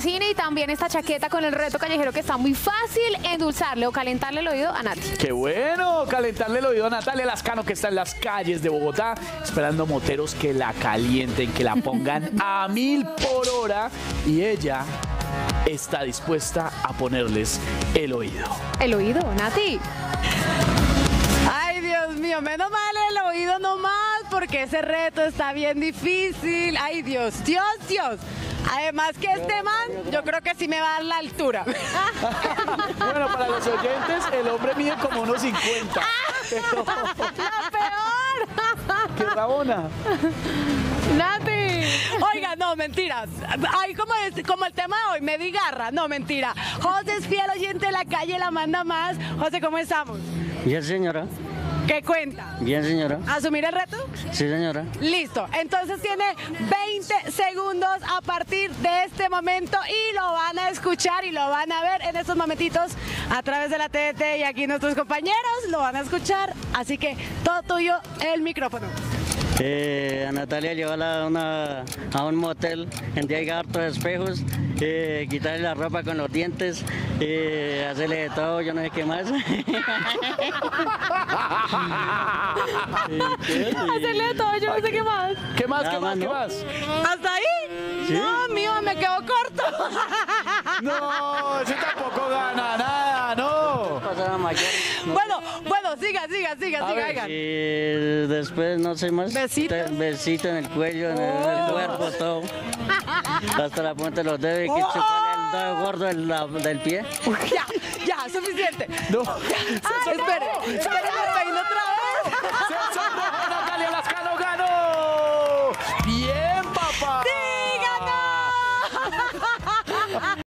cine y también esta chaqueta con el reto callejero que está muy fácil endulzarle o calentarle el oído a Nati. Qué bueno, calentarle el oído a Natalia Lascano que está en las calles de Bogotá esperando moteros que la calienten, que la pongan a mil por hora y ella está dispuesta a ponerles el oído. El oído, Nati. Ay, Dios mío, menos mal el oído nomás, porque ese reto está bien difícil. Ay, Dios, Dios, Dios. Además que este man, yo creo que sí me va a dar la altura. Bueno, para los oyentes, el hombre mide como unos 50. Pero, ¡Peor! ¡Qué rabona! Nati. Oiga, no, mentiras. Ay, como, es, como el tema de hoy, me di garra. No, mentira. José es fiel oyente de la calle, la manda más. José, ¿cómo estamos? Bien, señora. ¿Qué cuenta? Bien, señora. ¿Asumir el reto? Sí, señora. Listo, entonces tiene 20 segundos a partir de este momento y lo van a escuchar y lo van a ver en estos momentitos a través de la TDT y aquí nuestros compañeros lo van a escuchar, así que todo tuyo el micrófono. Eh, a Natalia llevarla a, una, a un motel en donde hay hartos espejos, eh, quitarle la ropa con los dientes, eh, hacerle de todo, yo no sé qué más. Hacerle de todo, yo no sé qué más. ¿Qué más, qué Nada más, más, qué ¿no? más? ¿Hasta ahí? No, mío, me quedó corto. No, ese tampoco gana nada, no. Pasar a mayor. no bueno, bueno, siga, siga, siga, siga, oigan. Y después, no sé más. Besito. Besito en el cuello, en el, en el cuerpo, todo. Hasta la punta de los dedos y que chuparle el dedo gordo del, la- del pie. Ya, ya, suficiente. No. Ay, espere, espere,